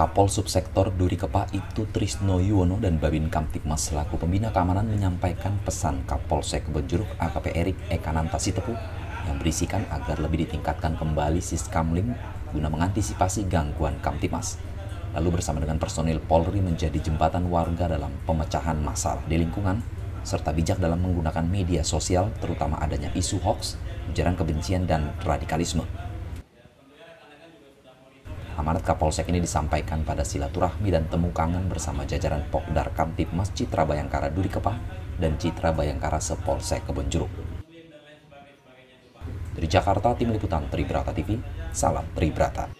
Kapol Subsektor Duri Kepa itu Trisno Yuwono dan Babin Kamtipmas selaku pembina keamanan menyampaikan pesan Kapolsek Kebonjeruk AKP Erik Ekananta Sitepu yang berisikan agar lebih ditingkatkan kembali Siskamling guna mengantisipasi gangguan Kamtipmas. Lalu bersama dengan personil Polri menjadi jembatan warga dalam pemecahan masalah di lingkungan serta bijak dalam menggunakan media sosial terutama adanya isu hoax, ujaran kebencian dan radikalisme. Amanat Kapolsek ini disampaikan pada silaturahmi dan temu kangen bersama jajaran Pokdar Kamtipmas Citra Bayangkara Duri Kepah dan Citra Bayangkara Sepolsek Kebonjeruk. Dari Jakarta, Tim Liputan Tribrata TV, Salam Tribrata.